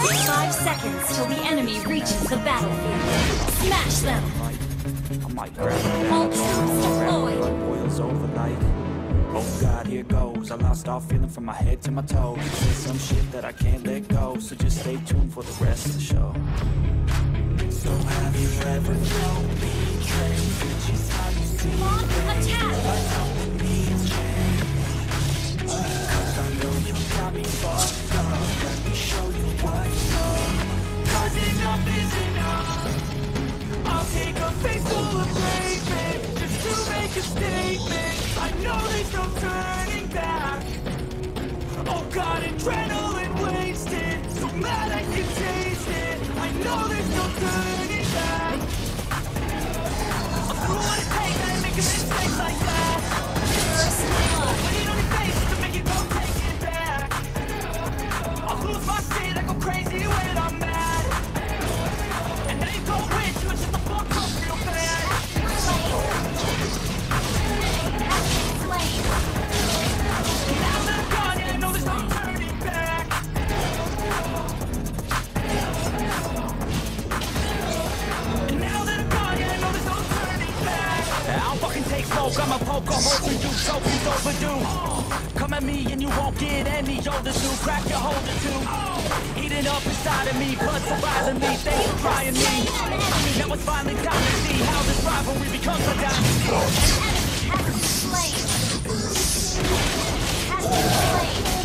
Five seconds till the enemy reaches the battlefield. Smash them! I might grab All troops deployed. boils over like Oh God, here goes I lost all feeling from my head to my toes Say some shit that I can't let go So just stay tuned for the rest of the show So have you ever known betrayed Which is how you see Launch attack! Cause I know you got me fucked adrenaline wasted. So mad I can taste it. I know there's no turning won't get any older to Crack your holder too Eating up inside of me, blood surviving me. For trying me. Now it's finally time to see how this rivalry becomes a dynasty. An enemy Has been slain! Has been slain!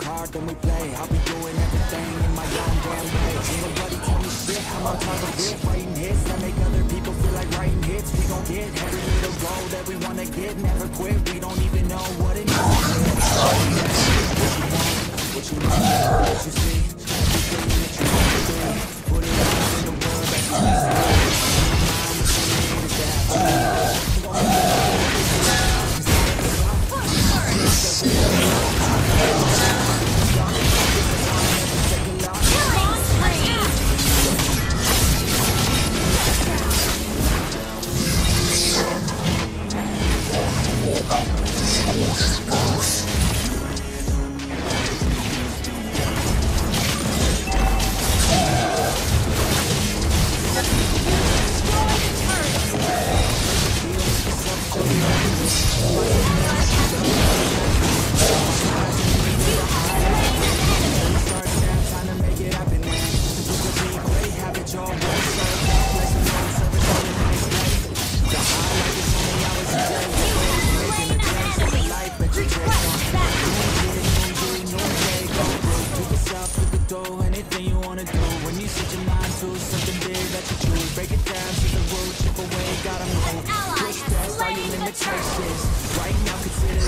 Then we play. I'll be doing everything in my own way. Ain't nobody tell me shit. I'm on top of it, writing hits that make other people feel like writing hits. We gon' get every little goal that we wanna get. Never quit. We don't even know what. What you want, what you need, what you see.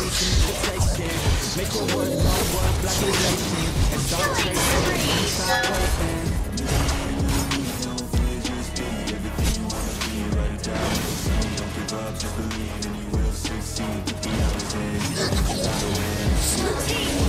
It invitation Make your words no work like elation And start Killing tracing, spree! start working Team, destroy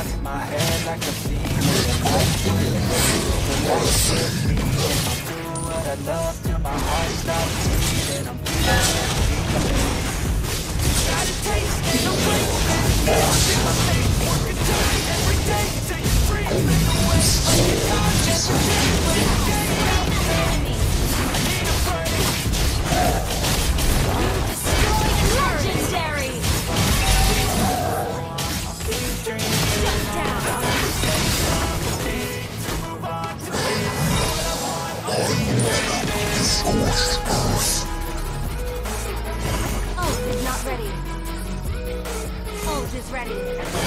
on in my head like a fever. I feel it, I do what I love till my heart stops beating. I'm feeling it. try to taste it, no way back. Now I'm in my face, working dirty every day. Take it free, make a way. Oh, is not ready. Ult is ready.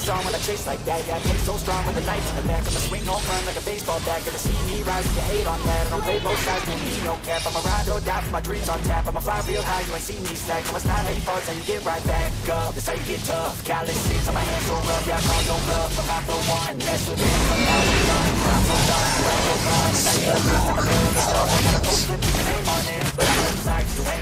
Face on when I chase like that Yeah, I take so strong with the knife in the back I'ma swing home run like a baseball bat Gonna see me rise the hate on that I don't play both sides, don't need no cap I'ma ride or die for my dreams on tap I'ma fly real high, you ain't seen me stack I'ma style any parts and you get right back up That's how you get tough Calluses on my hands so rough Yeah, I call your bluff I'm not the one that's with me, I'm out of done I'm so done, I'm so done you I'm a real stuff I got a post flip, you can name on it But I'm inside, you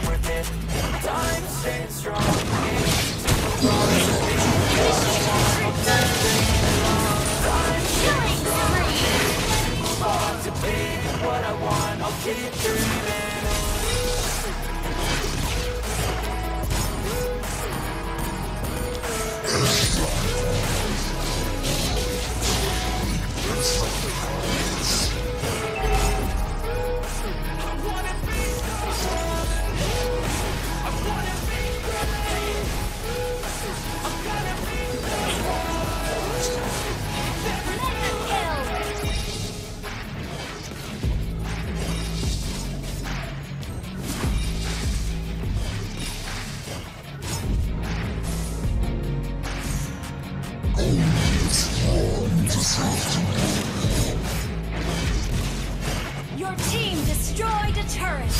destroyed a turret.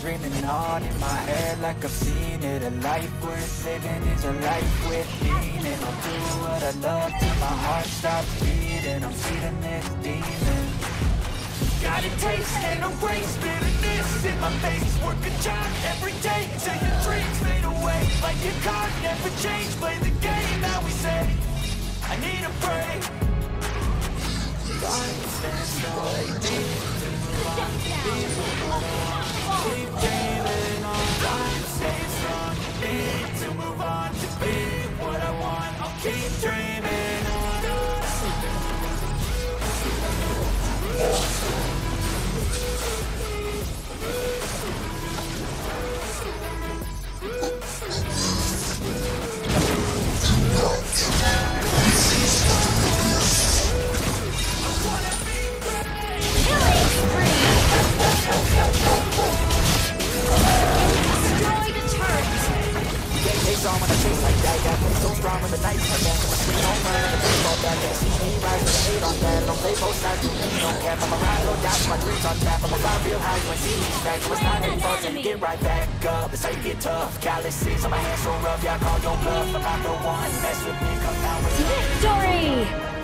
Dreaming on in my head like I've seen it. A life worth living is a life with meaning. I'll do what I love till my heart stops beating. I'm feeding this demon Got a taste and a race Bitterness in my face. Work a job every day. Till your dreams fade away Like your card never change. Play the game that we say I need a break. Keep dreaming a baseball bat see me the hate on that don't play both sides, don't need no cap I'ma ride or die my dreams on tap I'ma real high, you ain't seen me stack I'ma style any parts and you get right back up That's how you get tough Calluses on my hands so rough I call your bluff I'm not the one Mess with me, come down with Victory!